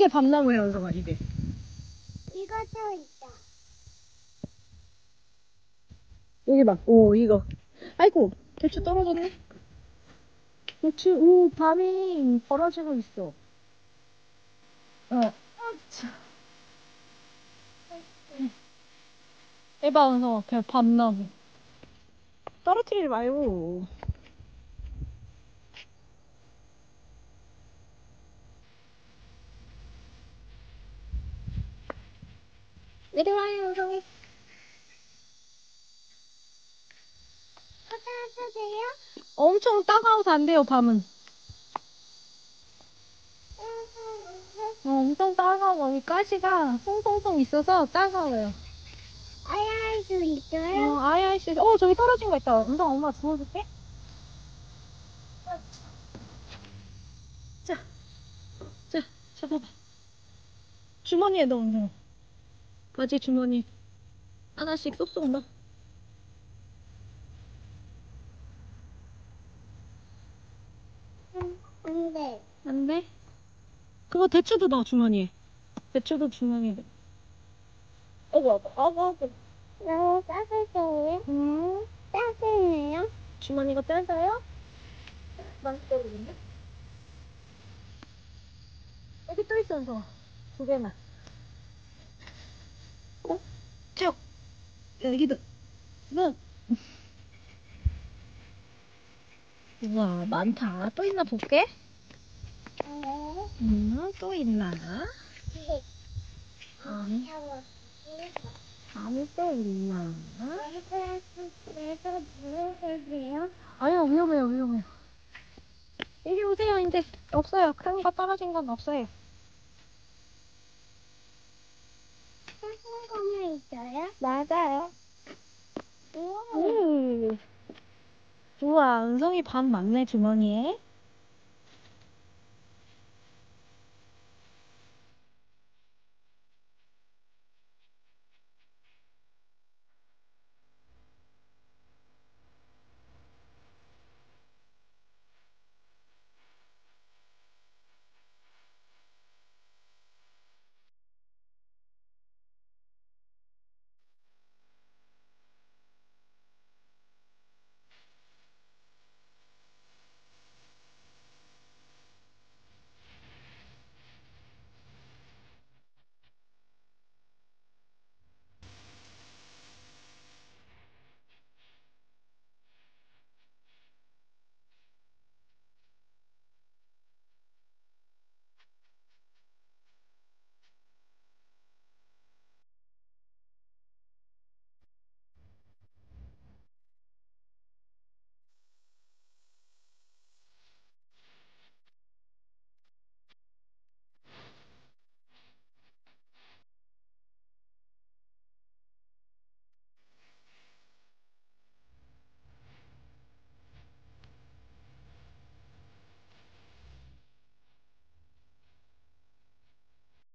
이게 밤나무야, 은성아, 이게. 이것도 있다. 여기 봐. 오, 이거. 아이고, 대추 떨어졌네. 대추, 오, 밤이 벌어지고 있어. 어. 해봐, 은성아. 그냥 밤나무. 떨어뜨리지 말고. 내려와요, 은성이. 찾아주세요. 엄청 따가워서 안 돼요, 밤은. 어, 엄청 따가워. 이 가시가 송송송 있어서 따가워요. 아야 수 있어요? 어, 아이아이씨. 어, 저기 떨어진 거 있다. 은성 엄마 주워줄게. 자, 자, 잡아봐. 주머니에 넣어, 은성. 바지 주머니. 하나씩 쏙쏙 넣어. 안 돼. 안 돼? 그거 대추도 넣어, 주머니에. 대추도 주머니에. 어구, 어구, 어구, 어구. 너무 따뜻해요? 음, 따뜻해요? 주머니가 떼서요? 맛있겠는데? 여기 또 있어, 은성아. 두 개만. 어? 쭉. 여기도. 이거. 우와, 많다. 또 있나 볼게. 네. 음, 또 있나? 네. 아니. 아니 또 있나? 아니요, 위험해요, 위험해요. 이리 오세요, 이제. 없어요. 큰 거 떨어진 건 없어요. 작은 있어요? 맞아요. 우와. 음. 좋아, 은성이 밥 많네, 주머니에.